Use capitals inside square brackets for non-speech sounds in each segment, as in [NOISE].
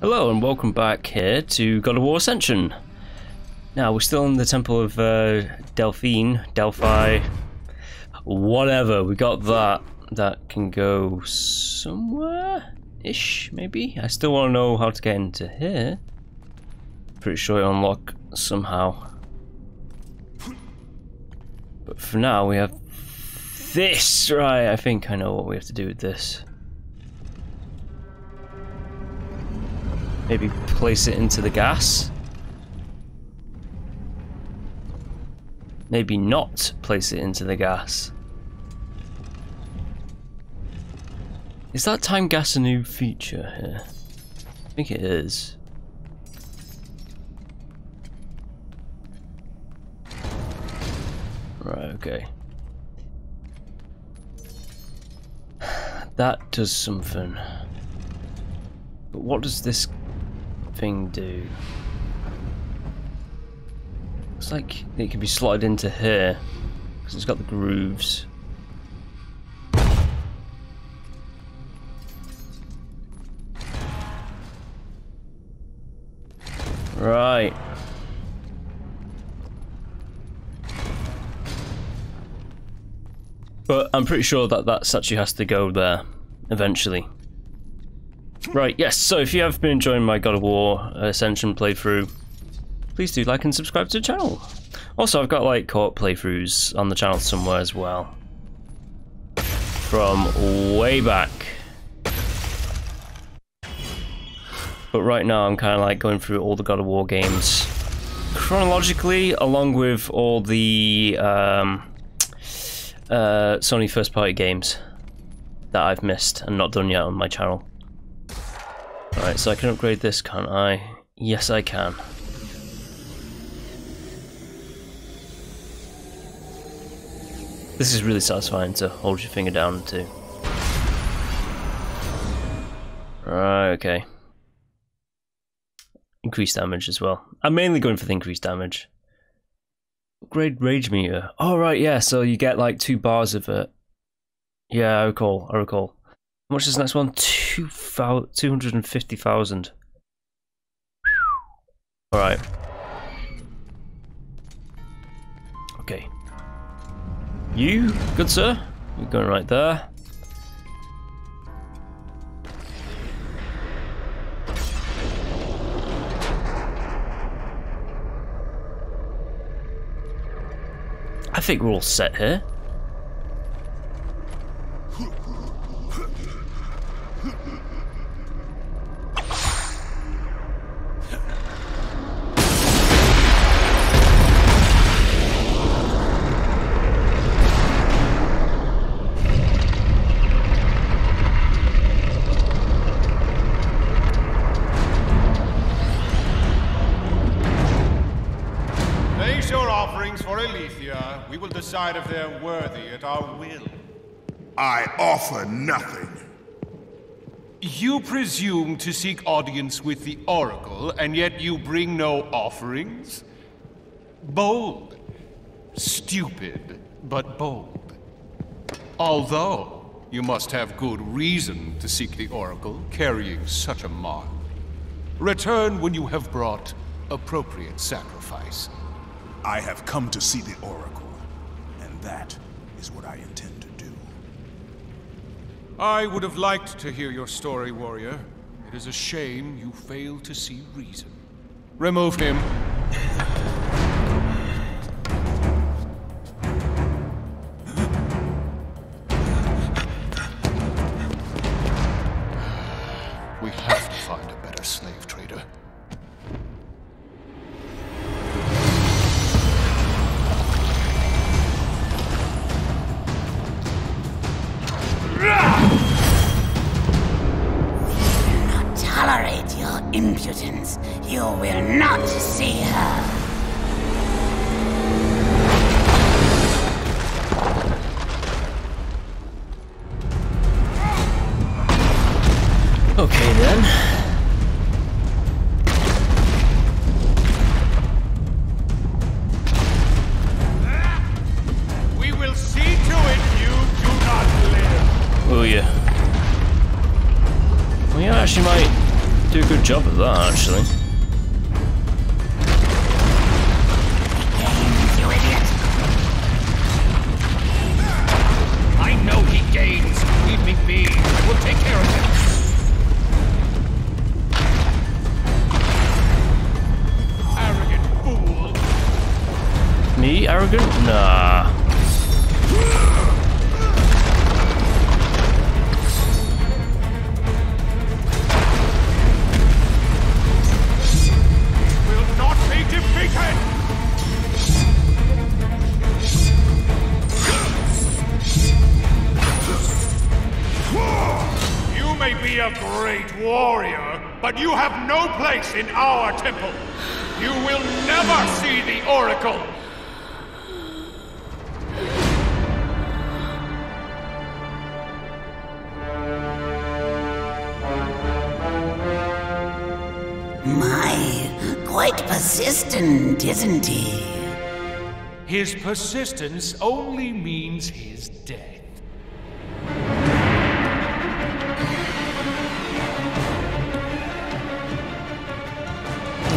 Hello and welcome back here to God of War Ascension. Now we're still in the Temple of uh, Delphine, Delphi, whatever. We got that. That can go somewhere ish, maybe. I still want to know how to get into here. Pretty sure it unlock somehow. But for now we have this. Right, I think I know what we have to do with this. Maybe place it into the gas. Maybe not place it into the gas. Is that time gas a new feature here? I think it is. Right, okay. [SIGHS] That does something. But what does this thing do? Looks like it can be slotted into here because it's got the grooves. Right. But I'm pretty sure that that statue has to go there eventually. Right, yes, so if you have been enjoying my God of War Ascension playthrough, please do like and subscribe to the channel. Also, I've got like co-op playthroughs on the channel somewhere as well. From way back. But right now I'm kind of like going through all the God of War games chronologically, along with all the um, uh, Sony first party games that I've missed and not done yet on my channel. Alright, so I can upgrade this, can't I? Yes, I can. This is really satisfying to hold your finger down to. Right, okay. Increased damage as well. I'm mainly going for the increased damage. Upgrade Rage Meter. Oh, right, yeah, so you get like two bars of it. Yeah, I recall, I recall. Much is the next one? Two 250,000. Alright. Okay. You, good sir? You're going right there. I think we're all set here. I offer nothing. You presume to seek audience with the Oracle, and yet you bring no offerings? Bold. Stupid, but bold. Although, you must have good reason to seek the Oracle, carrying such a mark. Return when you have brought appropriate sacrifice. I have come to see the Oracle, and that is what I intend. I would have liked to hear your story, warrior. It is a shame you fail to see reason. Remove him. May be a great warrior, but you have no place in our temple. You will never see the Oracle. My, quite persistent, isn't he? His persistence only means his death.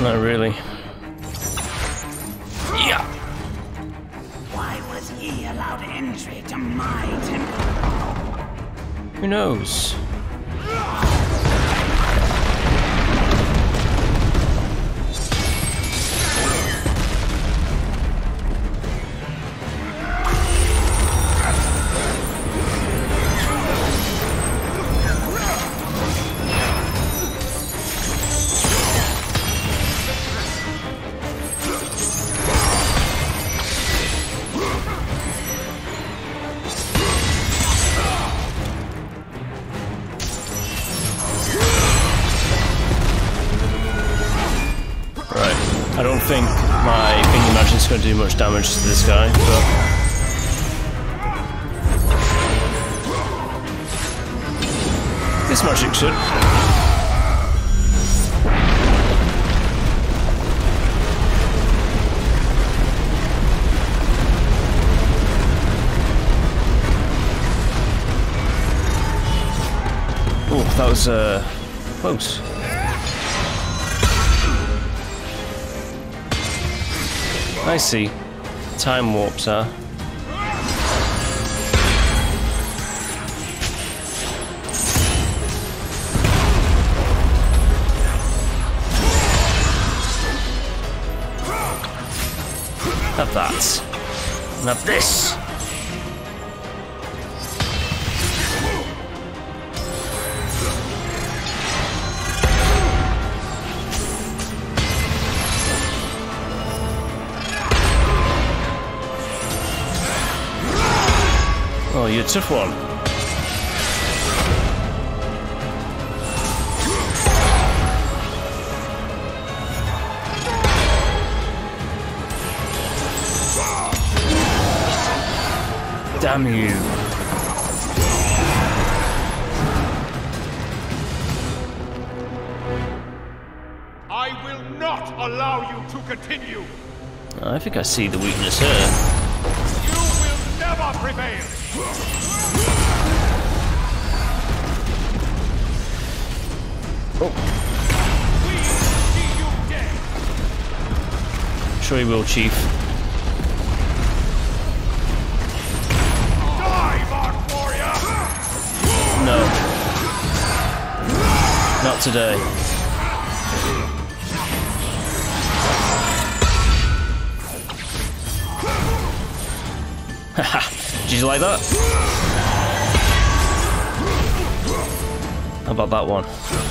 Not really. Yeah. Why was he allowed entry to my temple? Who knows? Damage to this guy, but... This magic should. Oh, that was, uh, close. I see. Time warps, huh? Have that. And have this. Oh, you're a tough one. Damn you. I will not allow you to continue. I think I see the weakness here. Dead. Sure he will, Chief. No. Not today. Did you like that? How about that one?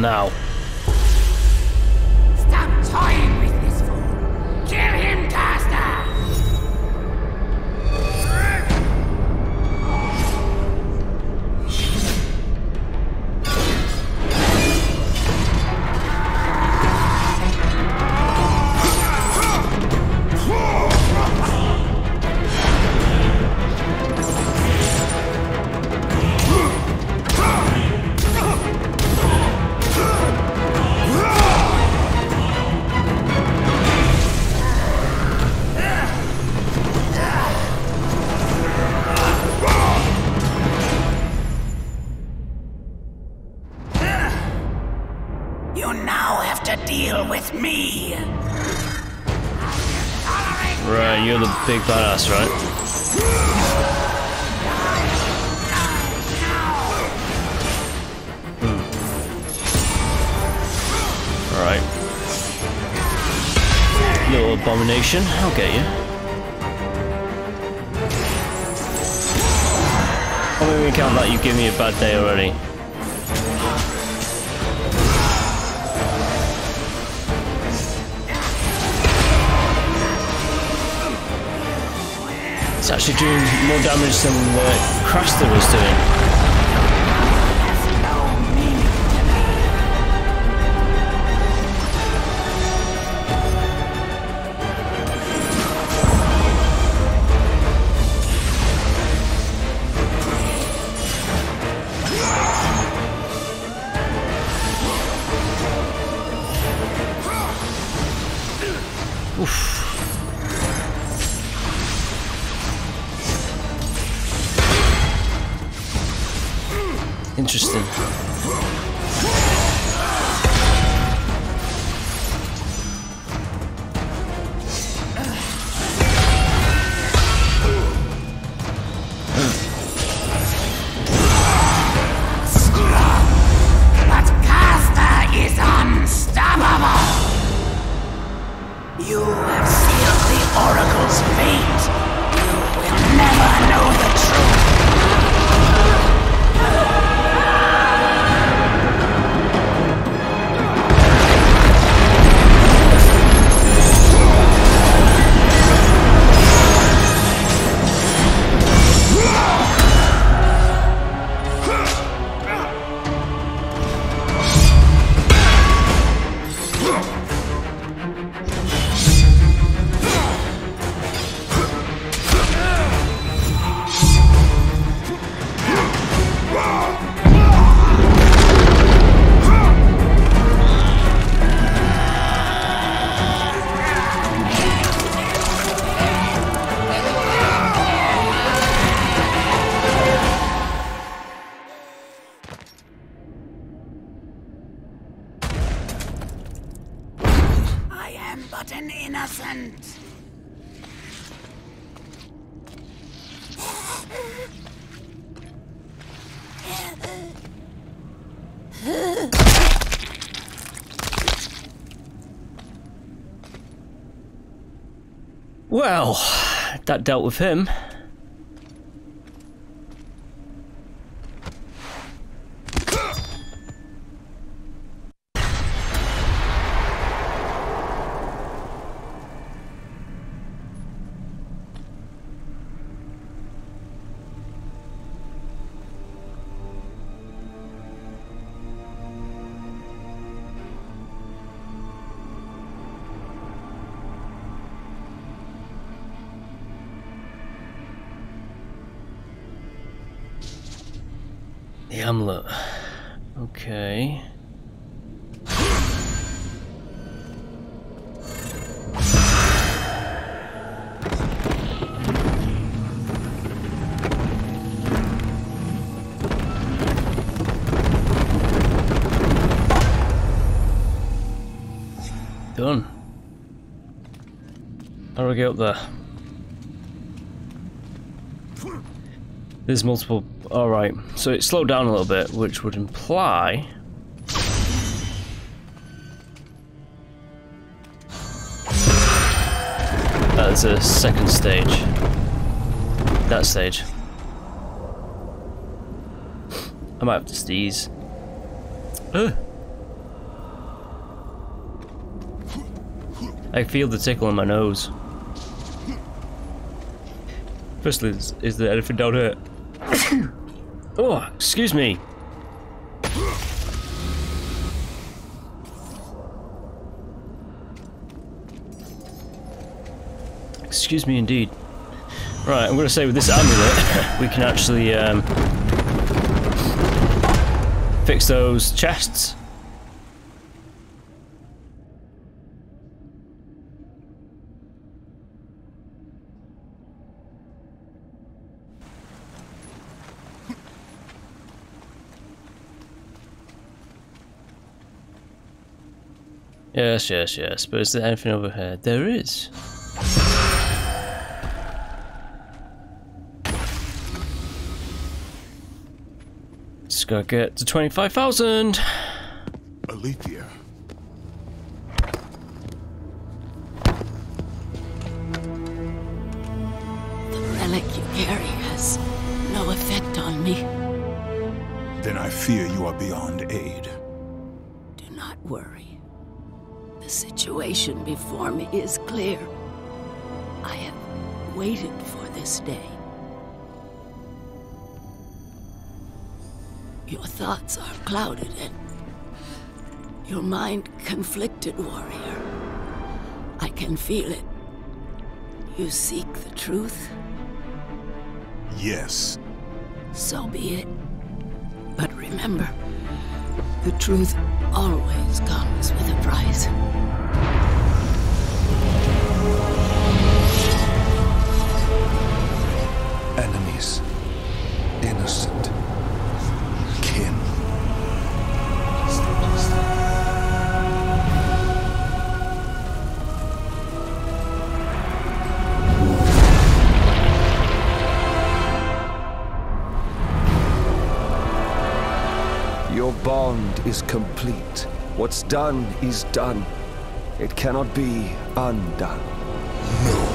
Now? Actually doing more damage than uh, Craster was doing. But an innocent. Well, that dealt with him. we get up there? There's multiple... Alright, so it slowed down a little bit, which would imply... That's a second stage. That stage. I might have to sneeze. Ugh. [GASPS] I feel the tickle in my nose. Firstly, is, is there anything down hurt? [COUGHS] oh, excuse me. Excuse me indeed. Right, I'm going to say with this amulet, [COUGHS] we can actually um, fix those chests. Yes, yes, yes. But is there anything over here? There is. Just gotta get to 25,000. Aletheia. Situation before me is clear. I have waited for this day. Your thoughts are clouded and your mind conflicted, warrior. I can feel it. You seek the truth, Yes. so be it. But remember, the truth always comes with a price. Enemies. Innocent. Kin. Your bond is complete. What's done is done. It cannot be undone. No.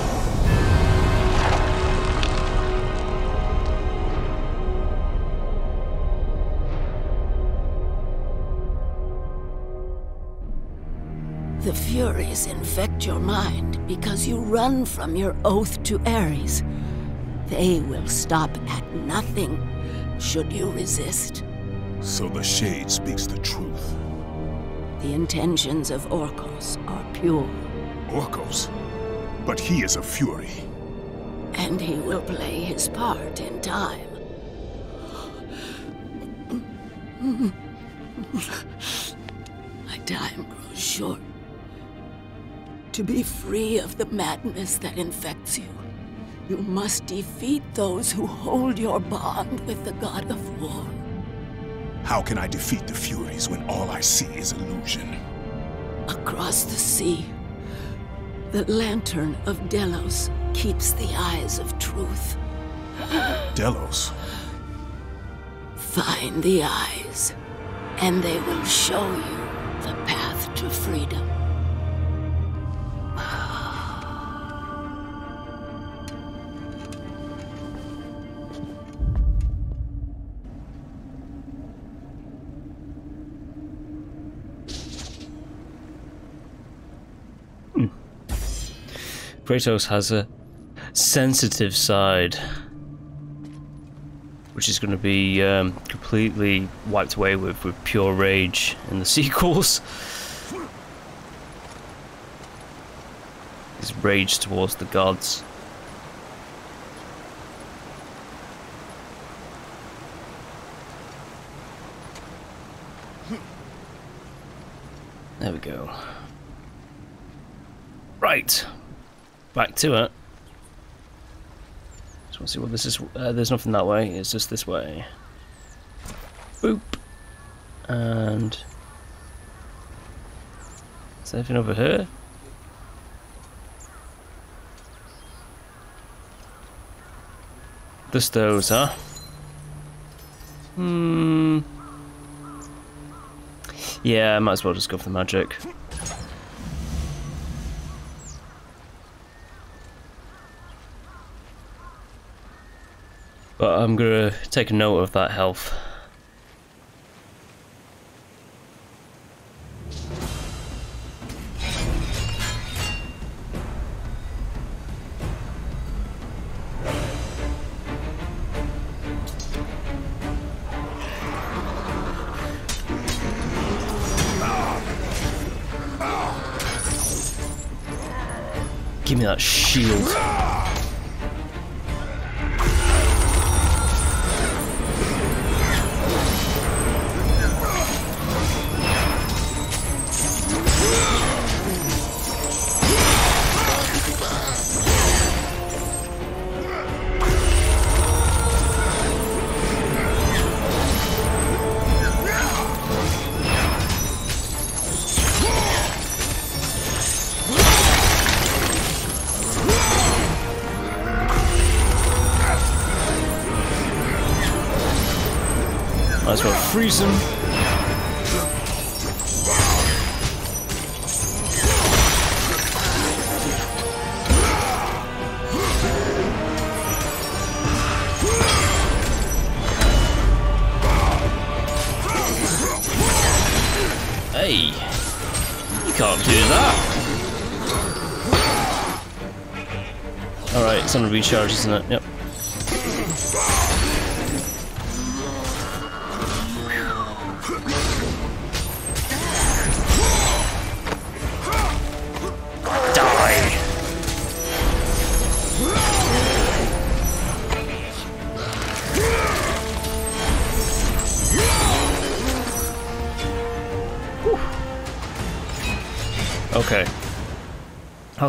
The Furies infect your mind because you run from your oath to Ares. They will stop at nothing should you resist. So the Shade speaks the truth. The intentions of Orkos are pure, Orkos. But he is a fury. and he will play his part in time. My time grows short. To be free of the madness that infects you, you must defeat those who hold your bond with the god of war. How can I defeat the Furies when all I see is illusion? Across the sea, the lantern of Delos keeps the eyes of truth. Delos. Find the eyes, and they will show you the path to freedom. Kratos has a sensitive side, which is going to be um, completely wiped away with, with pure rage in the [LAUGHS] sequels. His rage towards the gods. There we go. Right back to it. Just want to see what this is. Uh, there's nothing that way. It's just this way. Boop. And is anything over here? The stoves, huh? Hmm. Yeah, I might as well just go for the magic. But I'm gonna take a note of that health. Give me that shield. Might as well freeze him. Hey, you can't do that. Alright, it's on recharge, isn't it? Yep.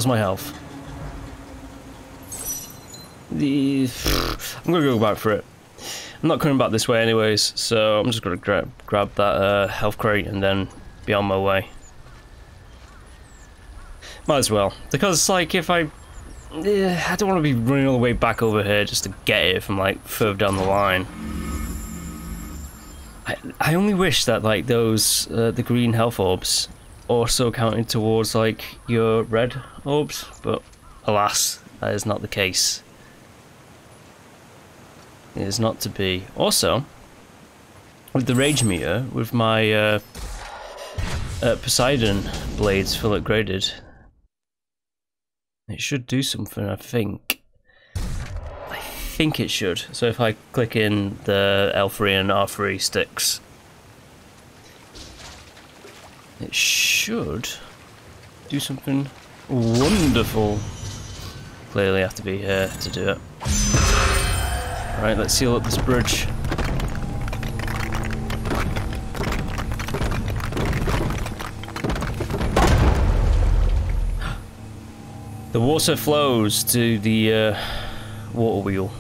How's my health? The I'm gonna go back for it. I'm not coming back this way anyways, so I'm just gonna grab grab that uh, health crate and then be on my way. Might as well, because like if I, eh, I don't want to be running all the way back over here just to get it from like further down the line. I I only wish that like those uh, the green health orbs also counted towards like your red orbs, but alas, that is not the case. It is not to be. Also, with the rage meter, with my uh, uh, Poseidon blades full upgraded, it should do something, I think. I think it should. So if I click in the L3 and R3 sticks, it should do something wonderful. Clearly have to be here to do it. Right, let's seal up this bridge. The water flows to the uh, water wheel.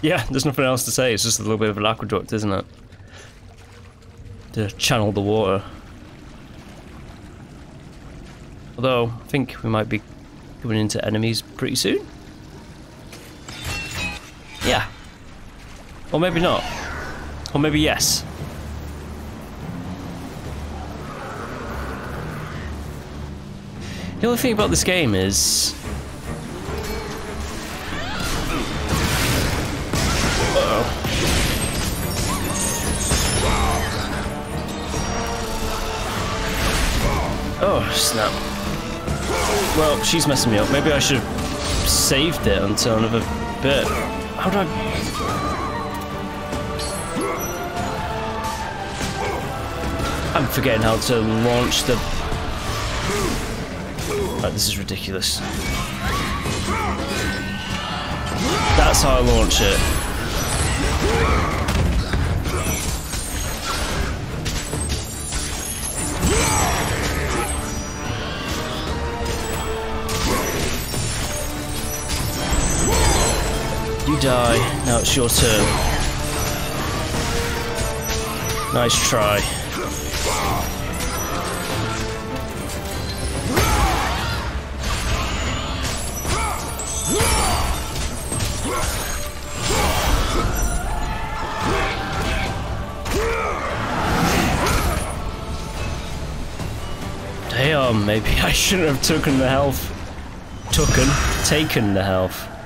Yeah, there's nothing else to say. It's just a little bit of an aqueduct, isn't it? To channel the water. Although, I think we might be coming into enemies pretty soon. Yeah. Or maybe not. Or maybe yes. The only thing about this game is Snap. Well, she's messing me up. Maybe I should have saved it until another bit. How do I... I'm forgetting how to launch the... Right, this is ridiculous. That's how I launch it. Die. Now it's your turn. Nice try. Damn, maybe [LAUGHS] I shouldn't have taken the health. Taken? Taken the health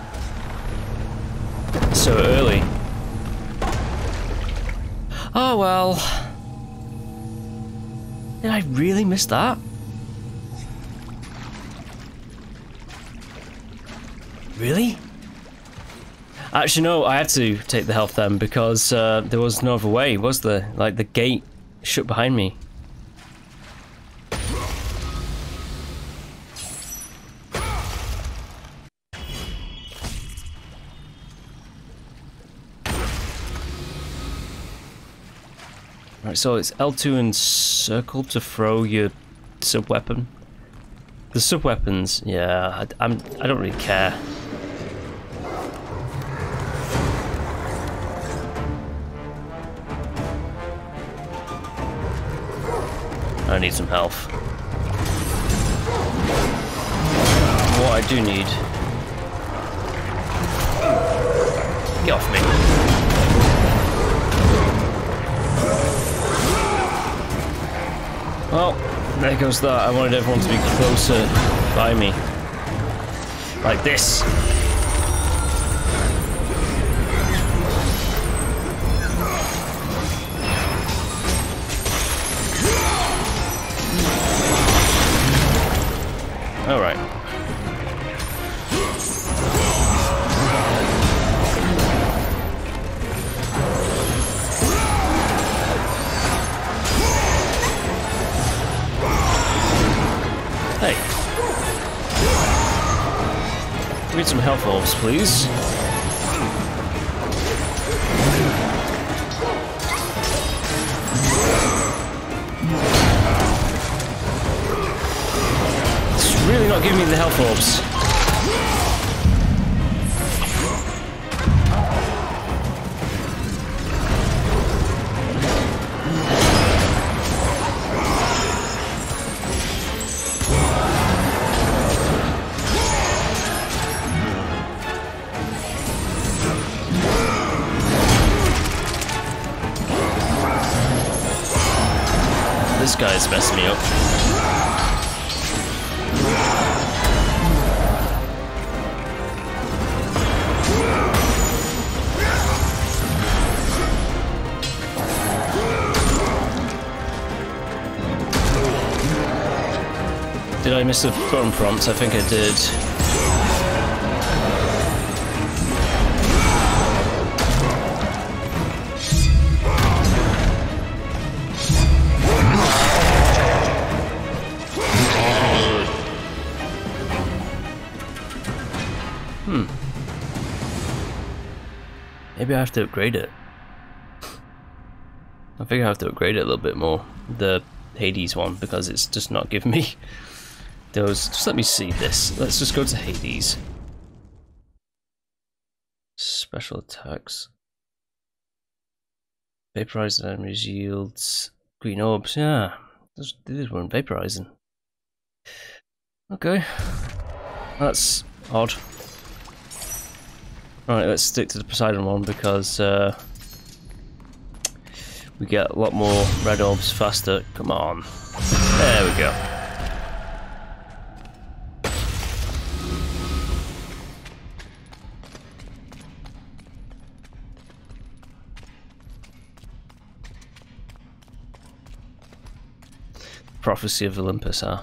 so early. Oh well. Did I really miss that? Really? Actually, no, I had to take the health then because uh, there was no other way, was there? Like, the gate shut behind me. Right, so it's L2 and circle to throw your sub weapon. The sub weapons, yeah, I, I'm. I don't really care. I need some health. What I do need. Get off me. Well, there goes that. I wanted everyone to be closer by me. Like this. Alright. Health orbs, please. It's really not giving me the health orbs. Guy's messing me up. Did I miss the button prompts? I think I did. Have to upgrade it. I think I have to upgrade it a little bit more. The Hades one, because it's just not giving me [LAUGHS] those. Just let me see this. Let's just go to Hades. Special attacks. Vaporizing enemies yields green orbs. Yeah, those, these weren't vaporizing. Okay, that's odd. Alright, let's stick to the Poseidon one because uh, we get a lot more red orbs faster. Come on. There we go. Prophecy of Olympus, huh?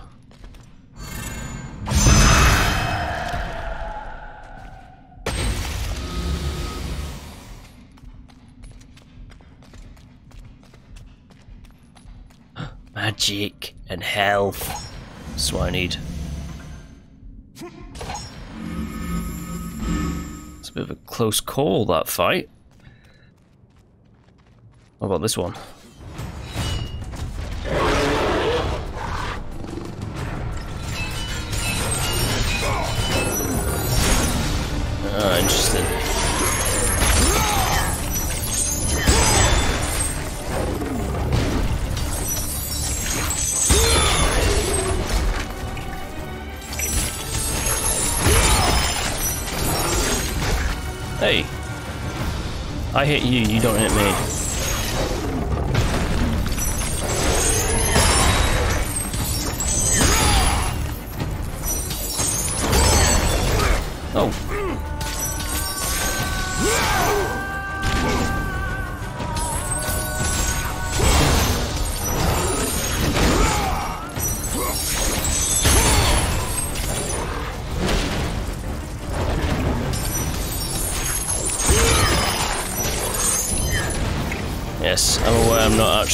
Magic and health. That's what I need. It's a bit of a close call, that fight. What about this one? Hit you, you don't hit me.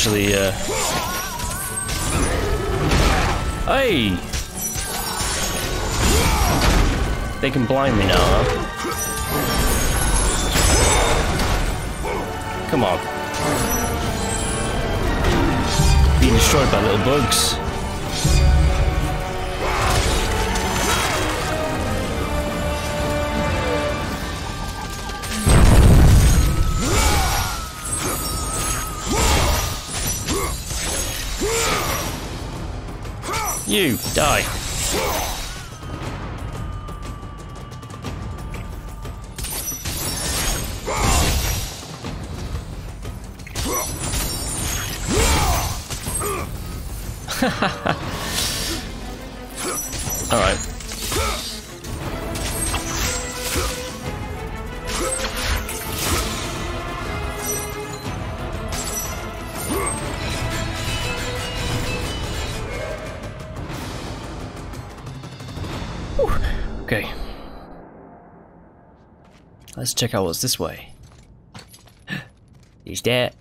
Actually, uh... Hey! They can blind me now, huh? Come on. Being destroyed by little bugs. You, die. [LAUGHS] check out what's this way. [GASPS] He's dead.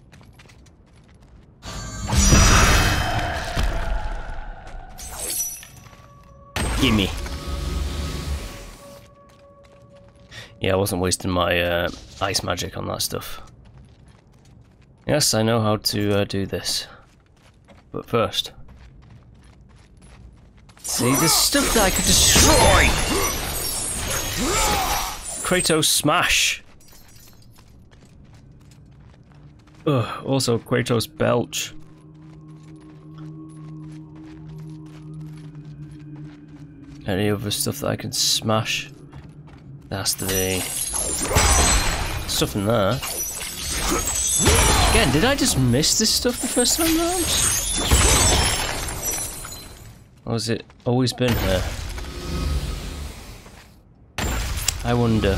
Gimme. Yeah, I wasn't wasting my uh, ice magic on that stuff. Yes, I know how to uh, do this. But first... See, there's stuff that I could destroy! Kratos smash! Ugh, also Kratos belch. Any other stuff that I can smash? That's the stuff in there. Again, did I just miss this stuff the first time round? Or has it always been here? I wonder.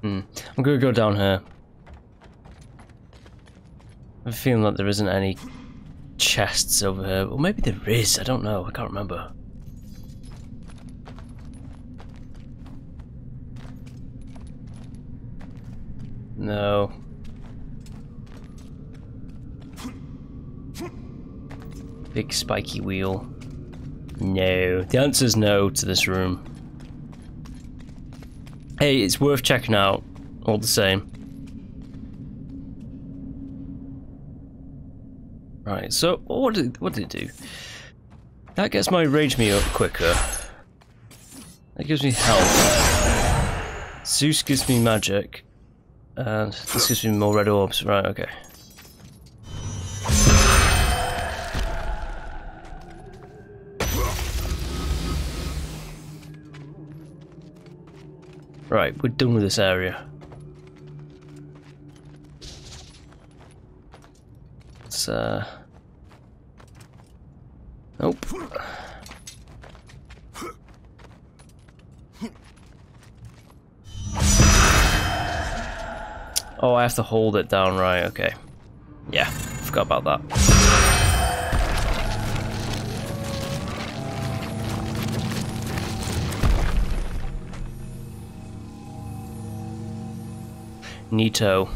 Hmm. I'm gonna go down here. I have a feeling that there isn't any chests over here. Or maybe there is, I don't know, I can't remember. No. Big spiky wheel. No. The answer's no to this room. Hey, it's worth checking out, all the same. Right, so what did what did it do? That gets my rage me up quicker. That gives me health. Zeus gives me magic. And this gives me more red orbs. Right, okay. Right, we're done with this area. Let's, uh... Nope. Oh, I have to hold it down, right, okay. Yeah, forgot about that. Neato.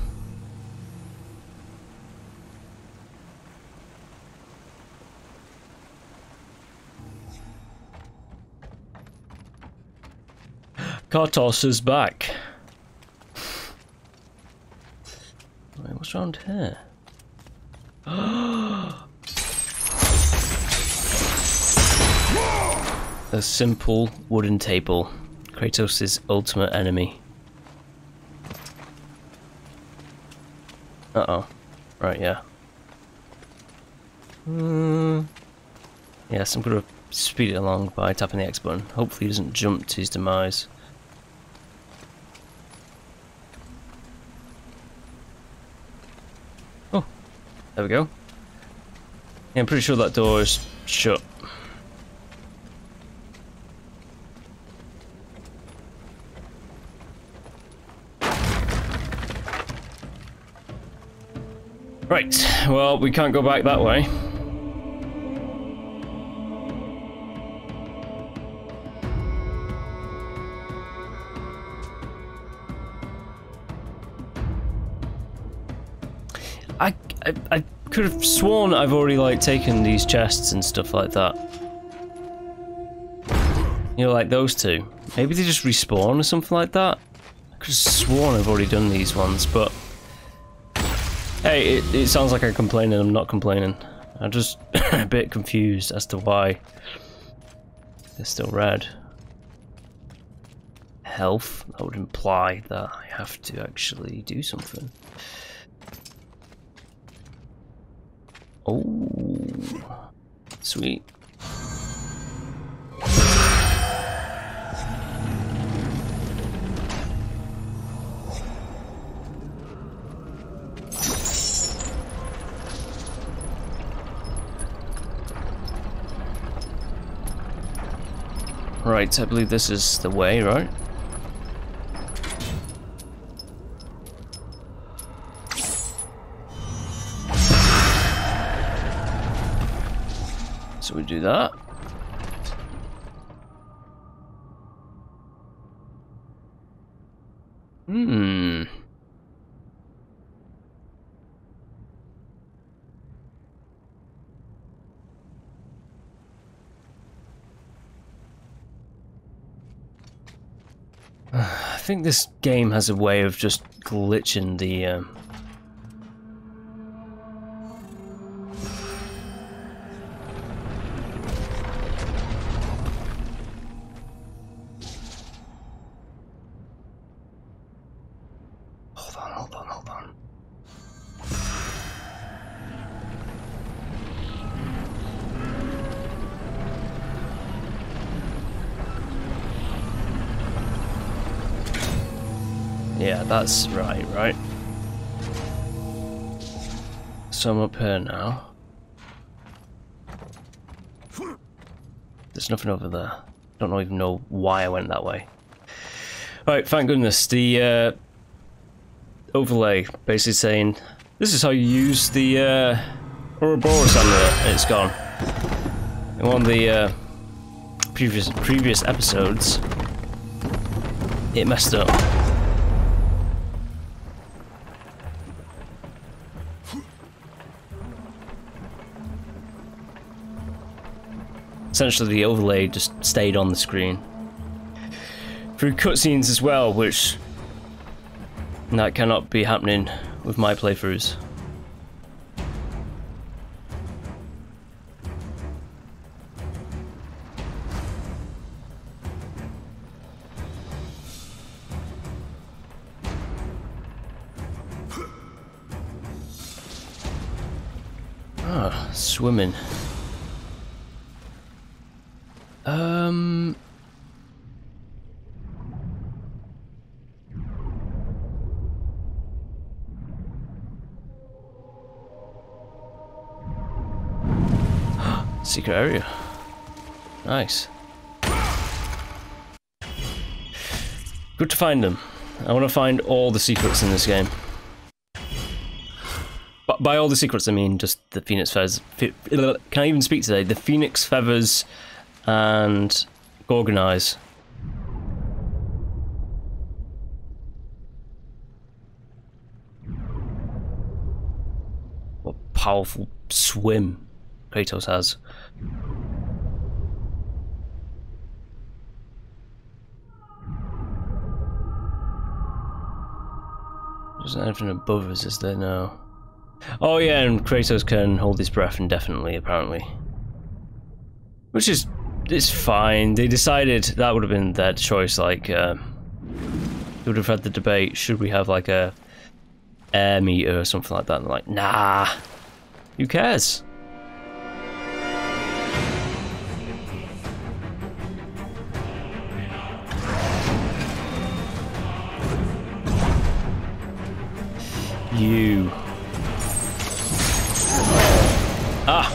Kartos is back. Wait, what's around here? [GASPS] A simple wooden table. Kratos' ultimate enemy. Uh oh. Right, yeah. Hmm. Yes, I'm gonna speed it along by tapping the X button. Hopefully he doesn't jump to his demise. Oh, there we go. Yeah, I'm pretty sure that door is shut. Right, well, we can't go back that way. I, I, I could have sworn I've already, like, taken these chests and stuff like that. You know, like those two. Maybe they just respawn or something like that? I could have sworn I've already done these ones, but hey, it, it sounds like I'm complaining. I'm not complaining. I'm just [COUGHS] a bit confused as to why they're still red. Health. That would imply that I have to actually do something. Oh, sweet. Right, I believe this is the way, right? So we do that. Hmm. I think this game has a way of just glitching the um, that's right, right? So I'm up here now. There's nothing over there. Don't even know why I went that way. Alright, thank goodness. The uh, overlay basically saying this is how you use the uh, Ouroboros amulet, it's gone. In one of the uh, previous previous episodes, it messed up. Essentially, the overlay just stayed on the screen. Through cutscenes as well, which that cannot be happening with my playthroughs. Ah, swimming. Secret area. Nice. Good to find them. I want to find all the secrets in this game. But by all the secrets, I mean just the Phoenix Feathers. Can I even speak today? The Phoenix Feathers and Gorgon Eyes. What powerful swim Kratos has. There's anything above us, is there? No. Oh yeah, and Kratos can hold his breath indefinitely, apparently. Which is it's fine. They decided that would have been their choice. Like, uh, they would have had the debate: should we have like a air meter or something like that? And like, nah. Who cares? You. Ah!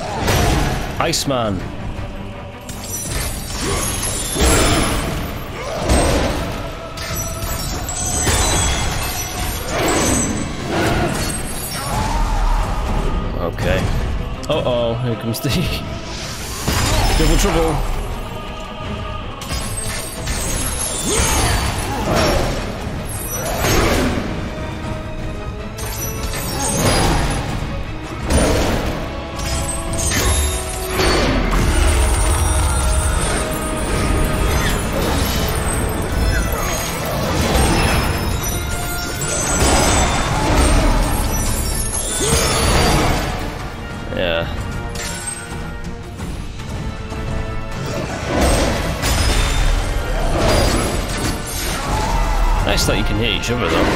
Iceman! Okay. Uh-oh, here comes the... [LAUGHS] Double trouble! That you can hit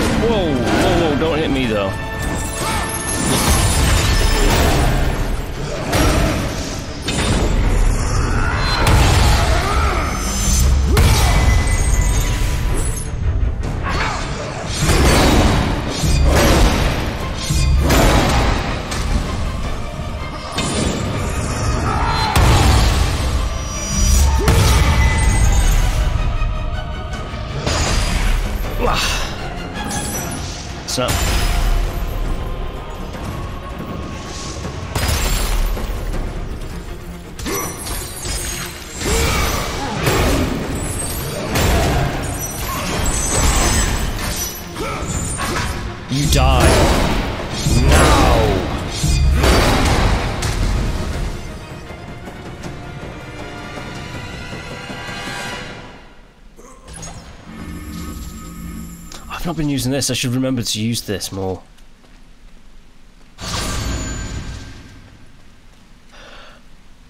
not been using this. I should remember to use this more.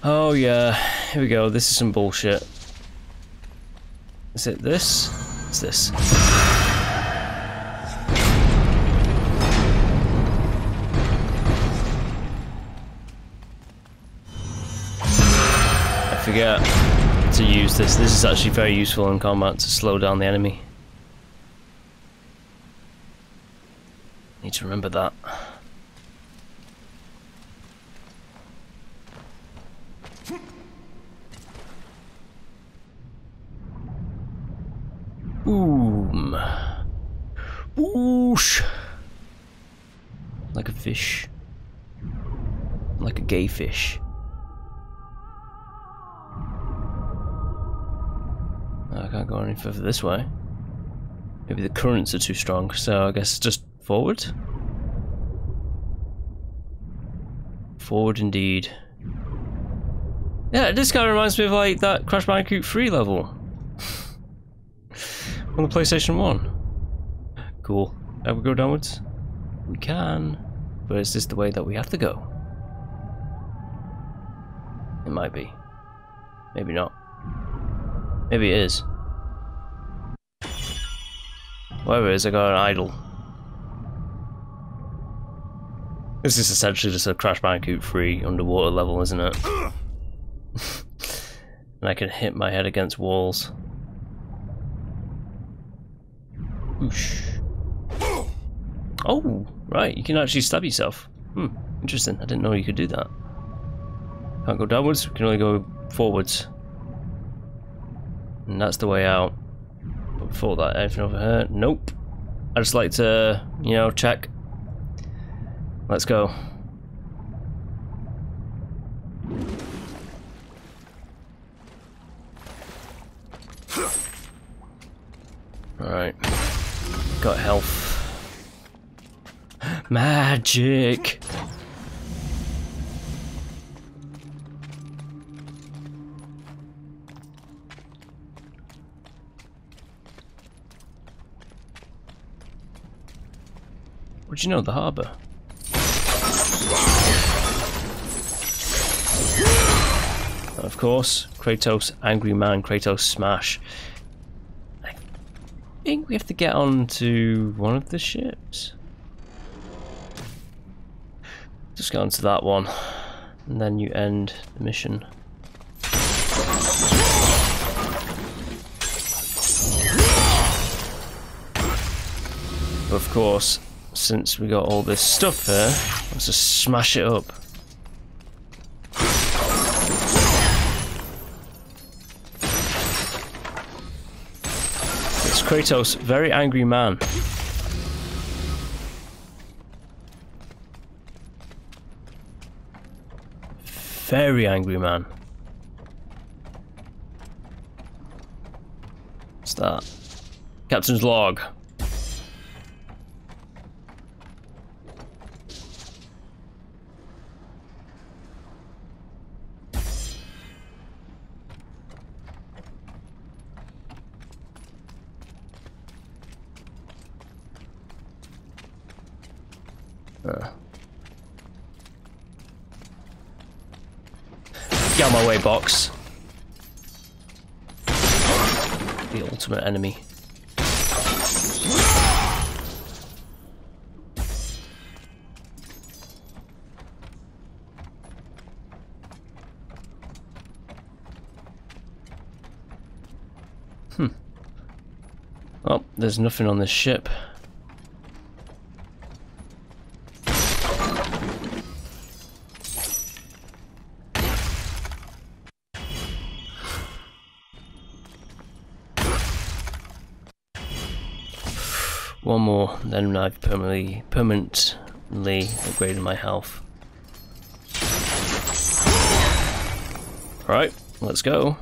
Oh yeah, here we go. This is some bullshit. Is it this? It's this. I forget to use this. This is actually very useful in combat to slow down the enemy. To remember that. Boom. Whoosh. Like a fish. Like a gay fish. I can't go any further this way. Maybe the currents are too strong, so I guess just forward. Forward indeed. Yeah, this kind of reminds me of like that Crash Bandicoot 3 level. [LAUGHS] On the PlayStation 1. Cool. Can we go downwards? We can. But is this the way that we have to go? It might be. Maybe not. Maybe it is. Whatever it is, I got an idol. This is essentially just a Crash Bandicoot 3 underwater level, isn't it? [LAUGHS] and I can hit my head against walls. Oosh. Oh, right, you can actually stab yourself. Hmm, interesting. I didn't know you could do that. Can't go downwards, we can only go forwards. And that's the way out. But before that, anything over here? Nope. I just like to, you know, check. Let's go. Alright. Got health. [GASPS] Magic! Where'd you know the harbour? Of course, Kratos, Angry Man, Kratos Smash. I think we have to get on to one of the ships. Just get onto that one, and then you end the mission. Of course, since we got all this stuff here, let's just smash it up. Kratos, very angry man. Very angry man. What's that? Captain's log. Uh. Get out my way, box. The ultimate enemy. Hmm. Oh, there's nothing on this ship. Permanently, permanently upgraded my health. Right, let's go.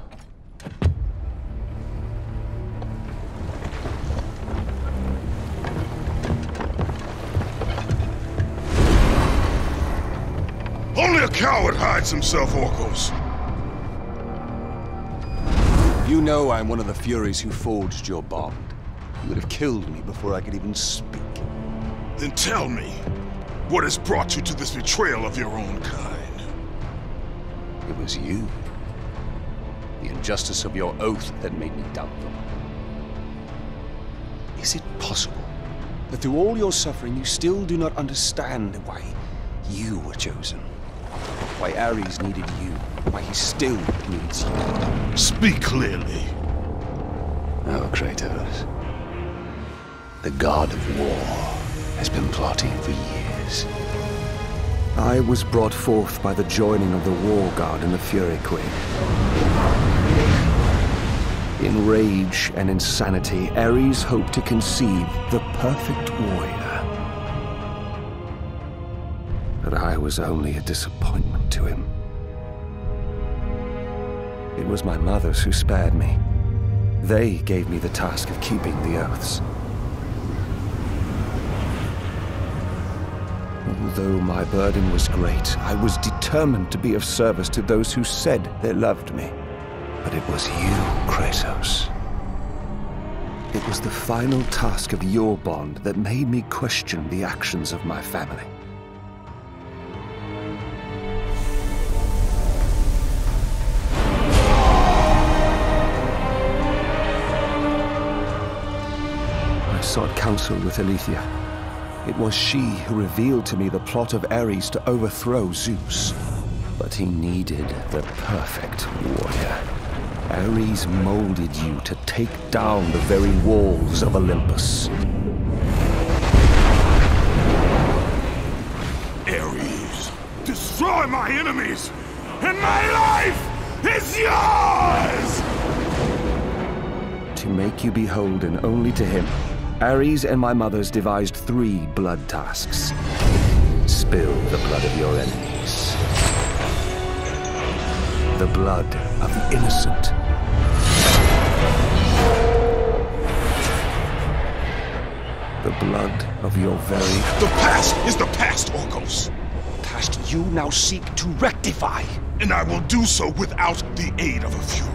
Only a coward hides himself, Orkos. You know I'm one of the Furies who forged your bond. You would have killed me before I could even speak. Then tell me, what has brought you to this betrayal of your own kind? It was you. The injustice of your oath that made me doubt them. Is it possible that through all your suffering you still do not understand why you were chosen? Why Ares needed you? Why he still needs you? Speak clearly. Oh, Kratos. The god of war has been plotting for years. I was brought forth by the joining of the War God and the Fury Queen. In rage and insanity, Ares hoped to conceive the perfect warrior. But I was only a disappointment to him. It was my mothers who spared me. They gave me the task of keeping the oaths. Although my burden was great, I was determined to be of service to those who said they loved me. But it was you, Kratos. It was the final task of your bond that made me question the actions of my family. I sought counsel with Aletheia. It was she who revealed to me the plot of Ares to overthrow Zeus. But he needed the perfect warrior. Ares molded you to take down the very walls of Olympus. Ares, destroy my enemies, and my life is yours! To make you beholden only to him, Ares and my mothers devised three blood tasks. Spill the blood of your enemies. The blood of the innocent. The blood of your very The past is the past, Orkos, past you now seek to rectify. and I will do so without the aid of a Fury.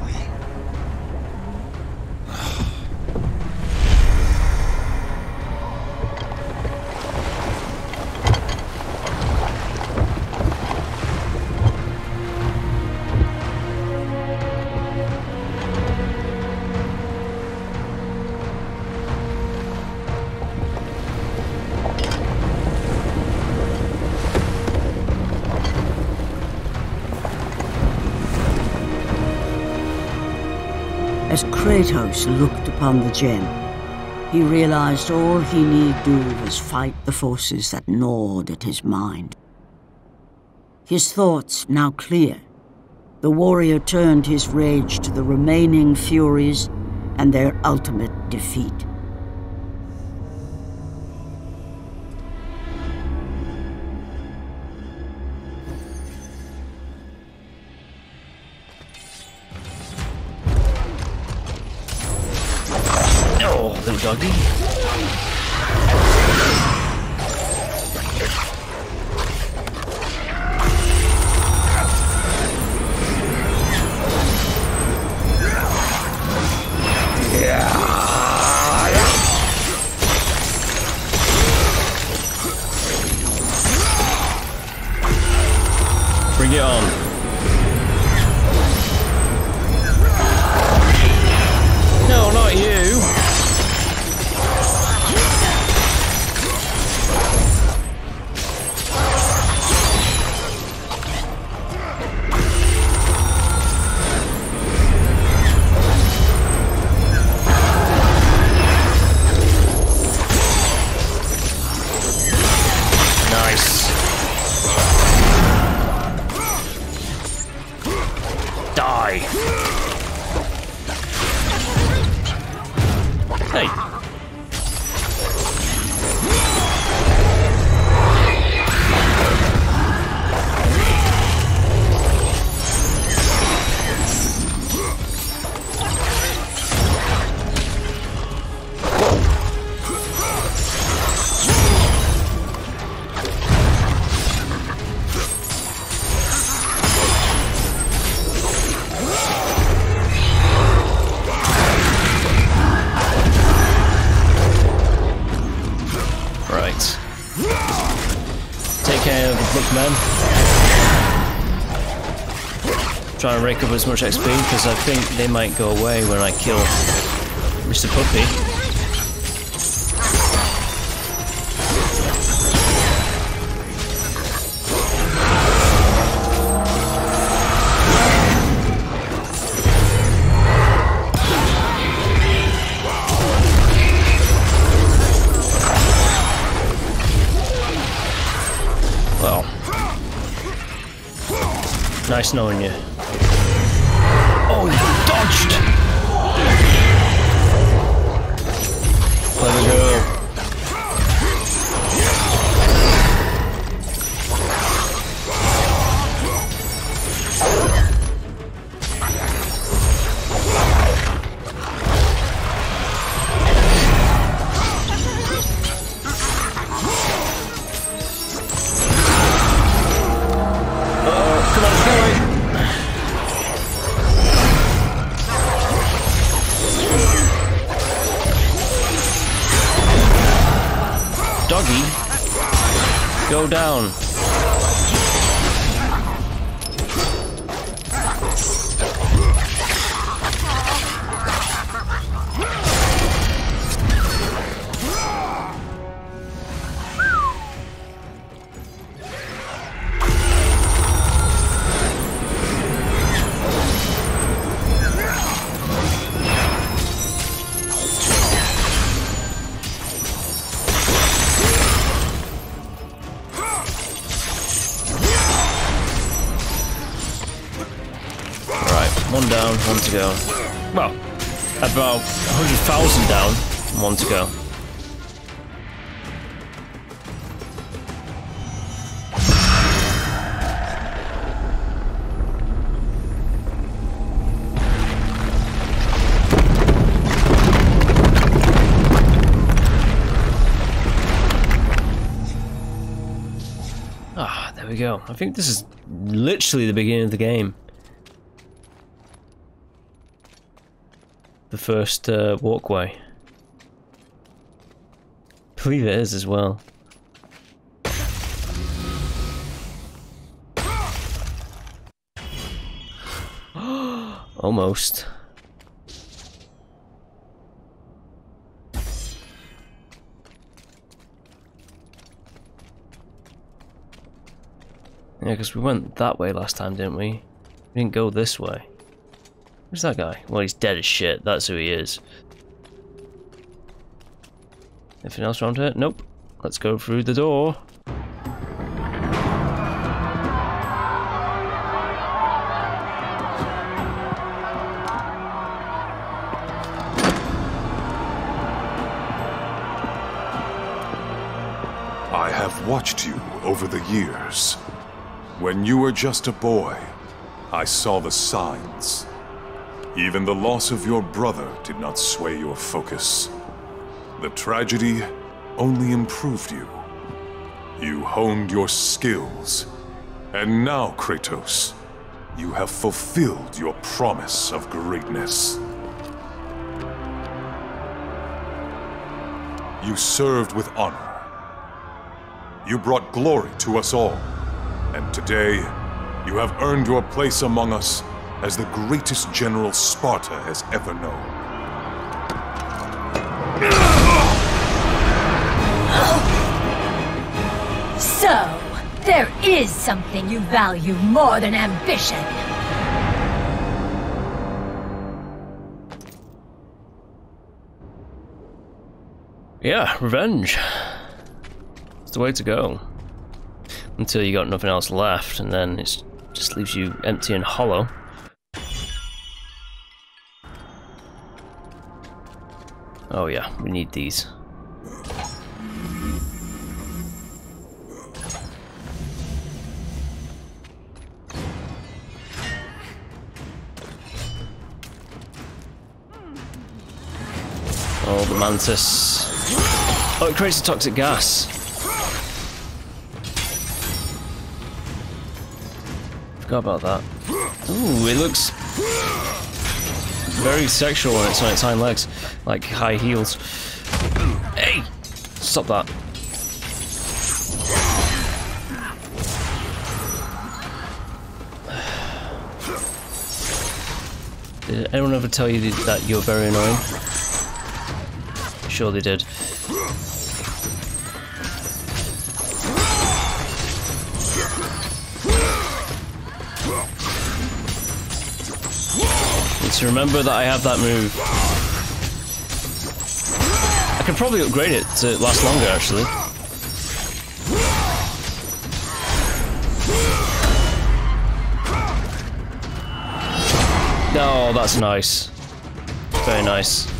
Kratos looked upon the gem, he realized all he need do was fight the forces that gnawed at his mind. His thoughts now clear, the warrior turned his rage to the remaining Furies and their ultimate defeat. Doggy. Rake up as much XP because I think they might go away when I kill Mr. Puppy. Well. Nice knowing you. To go. Well, about 100,000 down, one to go. Ah, there we go. I think this is literally the beginning of the game. The first uh, walkway. I believe it is as well. [GASPS] Almost. Yeah, because we went that way last time, didn't we? We didn't go this way. Where's that guy? Well, he's dead as shit. That's who he is. Anything else around here? Nope. Let's go through the door. I have watched you over the years. When you were just a boy, I saw the signs even the loss of your brother did not sway your focus. The tragedy only improved you. You honed your skills. And now, Kratos, you have fulfilled your promise of greatness. You served with honor. You brought glory to us all. And today, you have earned your place among us as the greatest general Sparta has ever known. So, there is something you value more than ambition. Yeah, revenge. It's the way to go. Until you got nothing else left, and then it just leaves you empty and hollow. Oh yeah, we need these. Oh, the mantis. Oh, it creates a toxic gas. Forgot about that. Ooh, it looks very sexual when it's on its hind legs, like high heels. Hey! Stop that. [SIGHS] Did anyone ever tell you that you're very annoying? Sure they did. Need to remember that I have that move. Probably upgrade it to last longer actually. Oh, that's nice. Very nice.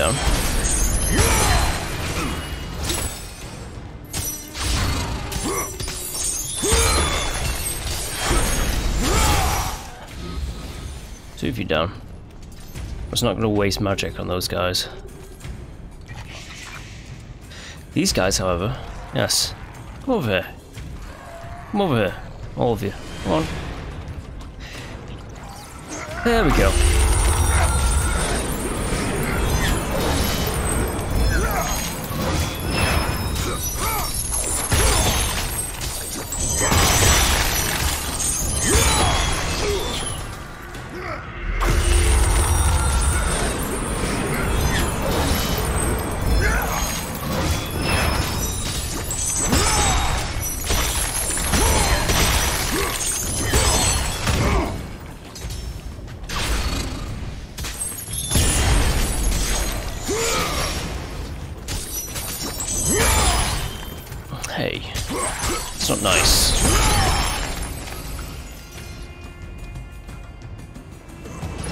Down. Two of you down. I was not going to waste magic on those guys. These guys, however, yes. Come over here. Come over here. All of you. Come on. There we go.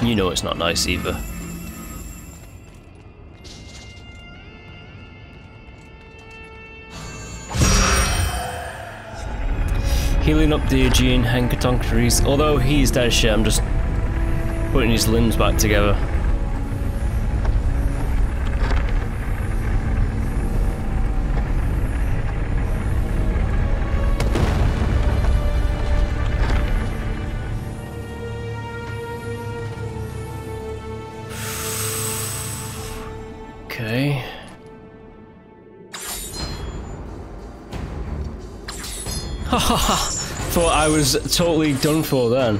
You know it's not nice either. Healing up the Aegaeon Hecatonchires. Although he's dead shit, I'm just putting his limbs back together. I was totally done for then.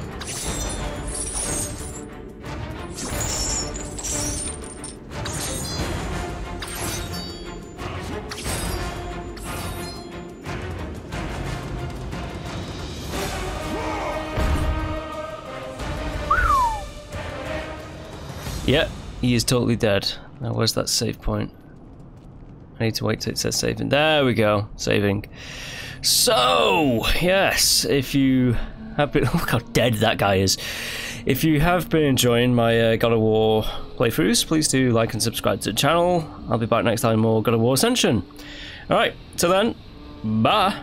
Yep, he is totally dead. Now where's that save point? I need to wait till it says saving. There we go, saving. So, yes, if you have been... [LAUGHS] Look how dead that guy is. If you have been enjoying my uh, God of War playthroughs, please do like and subscribe to the channel. I'll be back next time more God of War Ascension. Alright, till then, bye!